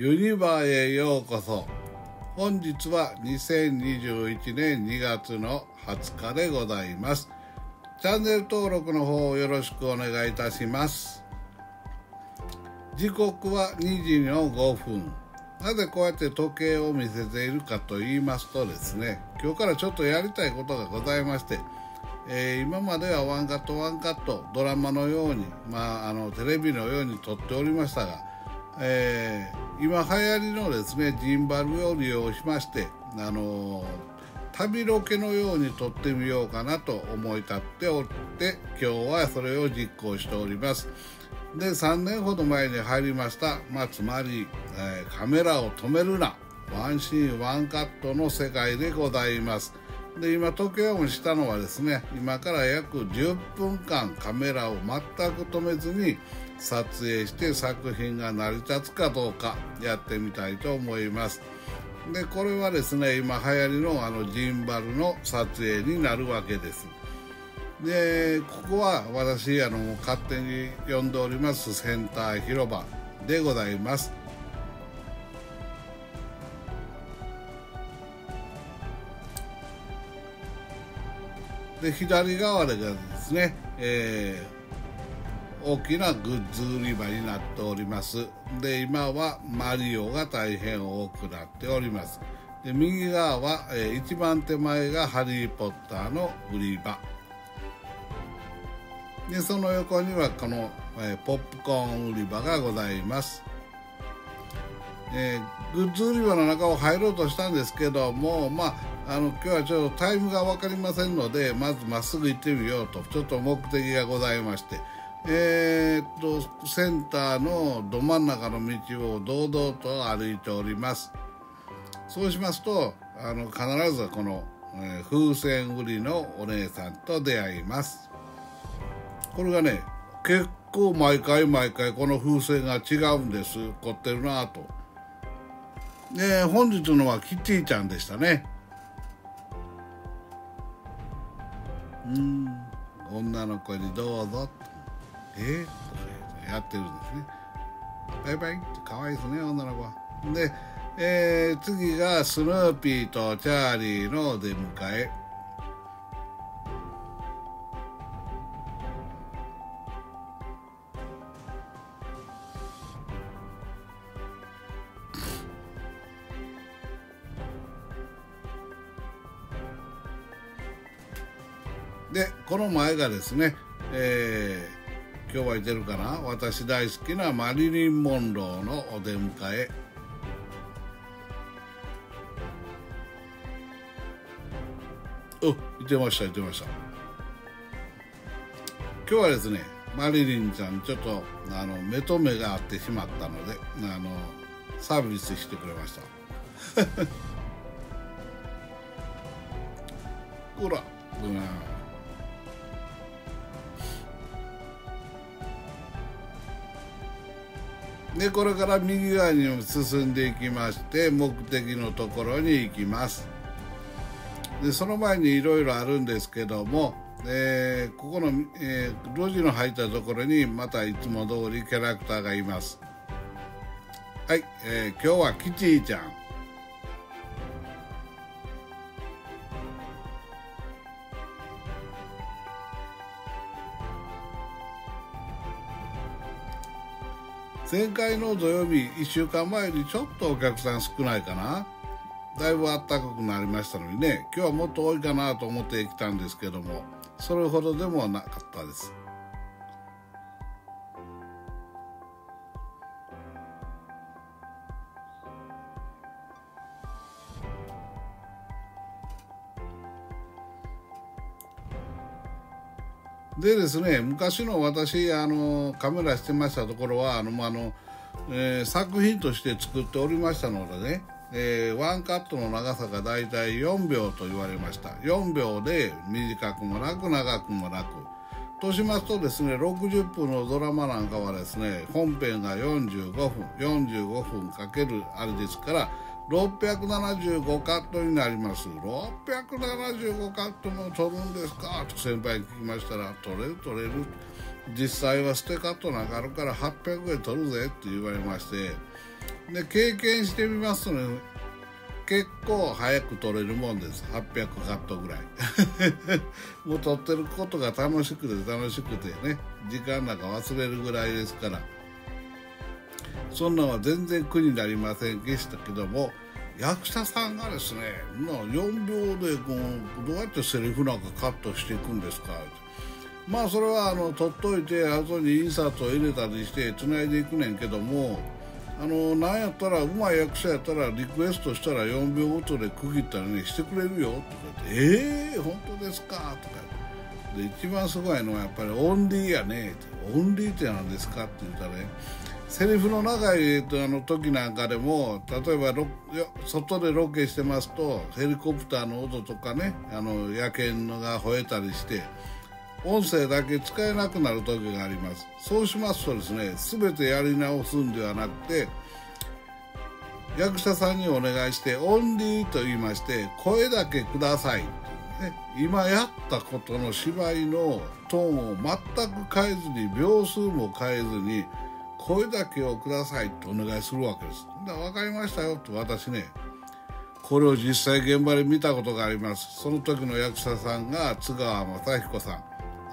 ユニバーへようこそ。本日は2021年2月の20日でございます。チャンネル登録の方よろしくお願いいたします。時刻は2時の5分。なぜこうやって時計を見せているかと言いますとですね今日からちょっとやりたいことがございましてえー、今まではワンカットワンカットドラマのように、まあ、あのテレビのように撮っておりましたが、えー、今流行りのですねジンバルを利用しまして、あのー、旅ロケのように撮ってみようかなと思い立っておって今日はそれを実行しております。で3年ほど前に入りました、まあ、つまり、えー、カメラを止めるなワンシーンワンカットの世界でございます。で今時計をしたのはですね今から約10分間カメラを全く止めずに撮影して作品が成り立つかどうかやってみたいと思います。でこれはですね今流行りのあのジンバルの撮影になるわけです。でここは私あの勝手に呼んでおりますセンター広場でございます。で左側でがですね、えー、大きなグッズ売り場になっております。で今はマリオが大変多くなっております。で右側は、えー、一番手前がハリー・ポッターの売り場。でその横にはこの、えー、ポップコーン売り場がございます。えー、グッズ売り場の中を入ろうとしたんですけどもまああの今日はちょっとタイムが分かりませんのでまずまっすぐ行ってみようとちょっと目的がございまして。えー、っとセンターのど真ん中の道を堂々と歩いております。そうしますとあの必ずこの、えー、風船売りのお姉さんと出会います。これがね結構毎回毎回この風船が違うんです。凝ってるなと。で本日のはキティちゃんでしたね。うん。女の子にどうぞ。え？ー、やってるんですね。バイバイ。って可愛いですね女の子は。で、えー、次がスヌーピーとチャーリーの出迎え。でこの前がですね、えー、今日はいてるかな？私大好きなマリリン・モンローのお出迎え。おいてましたいてました。今日はですねマリリンちゃんちょっとあの目と目が合ってしまったのであのサービスしてくれました。ほら、うんでこれから右側に進んでいきまして目的のところに行きます。でその前にいろいろあるんですけども、えー、ここの、えー、路地の入ったところにまたいつも通りキャラクターがいます。はい、えー、今日はキティちゃん。前回の土曜日1週間前よりちょっとお客さん少ないかな。だいぶ暖かくなりましたのにね今日はもっと多いかなと思って来たんですけどもそれほどでもなかったです。でですね昔の私あのカメラしてましたところはあのあの、えー、作品として作っておりましたのでね、えー、ワンカットの長さがだいたい4秒と言われました。4秒で短くもなく長くもなく。としますとですね60分のドラマなんかはですね本編が45分45分かけるあれですから675カットになります。675カットも取るんですか？と先輩に聞きましたら取れる取れる。実際は捨てカットなんかあるから800円取るぜって言われまして。で経験してみますとね結構早く撮れるもんです。800カットぐらい。もう撮ってることが楽しくて楽しくてね時間なんか忘れるぐらいですから。そんなんは全然苦になりませんでしたけども役者さんがですね4秒でこうどうやってセリフなんかカットしていくんですかまあそれはあの取っといて後にインサートを入れたりしてつないでいくねんけどもあのなんやったらうまい役者やったらリクエストしたら4秒ごとで区切ったらねしてくれるよとか言って「ええー、本当ですか?」とかで一番すごいのはやっぱり「オンリーやね」「オンリーって何ですか?」って言ったらねセリフの長いあの時なんかでも例えば外でロケしてますとヘリコプターの音とかねあの野犬が吠えたりして音声だけ使えなくなる時があります。そうしますとですね全てやり直すんではなくて役者さんにお願いしてオンリーと言いまして声だけください、ね、今やったことの芝居のトーンを全く変えずに秒数も変えずに声だけをくださいとお願いするわけです。だか分かりましたよと私ねこれを実際現場で見たことがあります。その時の役者さんが津川雅彦さん。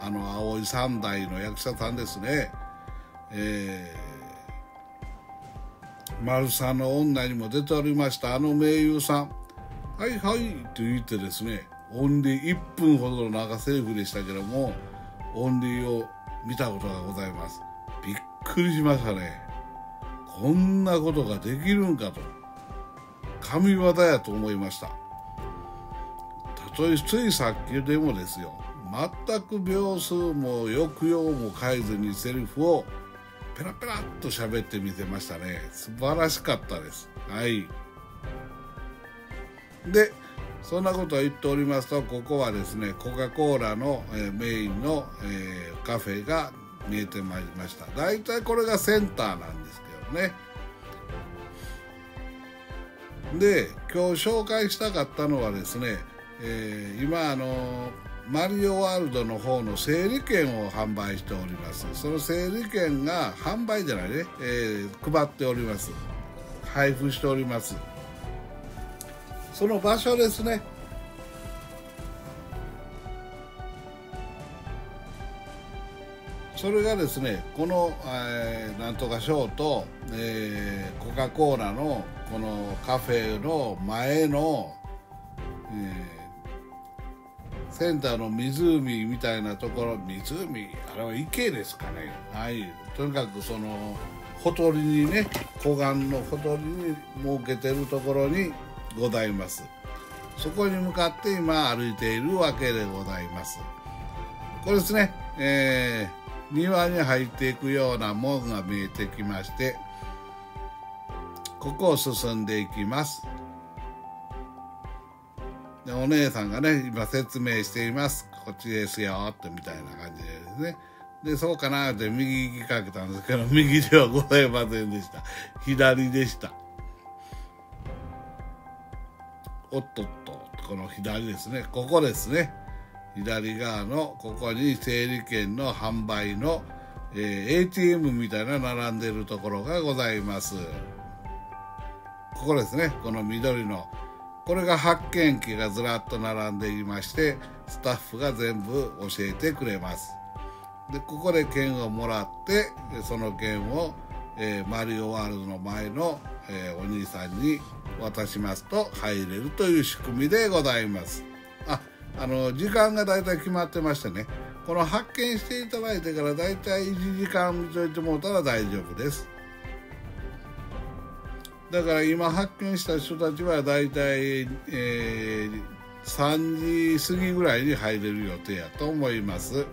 あの青い三代の役者さんですね。えー、丸さんの女にも出ておりましたあの名優さん「はいはい」と言ってですねオンリー1分ほどの長セリフでしたけどもオンリーを見たことがございます。くりしましたね。こんなことができるんかと。神業やと思いました。たとえついさっきでもですよ。全く秒数も抑揚も変えずにセリフをペラペラっと喋ってみせましたね。素晴らしかったです。はい。でそんなことを言っておりますとここはですねコカ・コーラの、えー、メインの、えー、カフェが見えてまいりました。大体これがセンターなんですけどね。で今日紹介したかったのはですね、えー、今あのマリオワールドの方の整理券を販売しております。その整理券が販売じゃないね、えー、配っております配布しております。その場所ですね。それがですねこの、えー、なんとかショーと、えー、コカ・コーラのこのカフェの前の、えーセンターの湖みたいなところ湖？あれは池ですかね。はい。とにかくそのほとりにね湖岸のほとりに設けてるところにございます。そこに向かって今歩いているわけでございます。これですね、えー、庭に入っていくような門が見えてきましてここを進んでいきます。でお姉さんがね今説明しています。こっちですよってみたいな感じでですね。でそうかなって右行きかけたんですけど 右ではございませんでした。左でした。おっとっとこの左ですね。ここですね。左側のここに整理券の販売の、えー、ATM みたいな並んでるところがございます。ここですね。この緑の。これが発見機がずらっと並んでいましてスタッフが全部教えてくれます。でここで券をもらってその券を、えー、マリオワールドの前の、えー、お兄さんに渡しますと入れるという仕組みでございます。ああの時間がだいたい決まってましてね。この発見していただいてからだいたい1時間見といてもらったら大丈夫です。だから今発見した人たちは大体、えー、3時過ぎぐらいに入れる予定やと思います。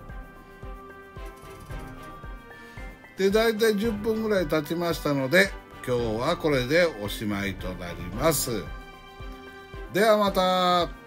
で大体10分ぐらい経ちましたので今日はこれでおしまいとなります。ではまた。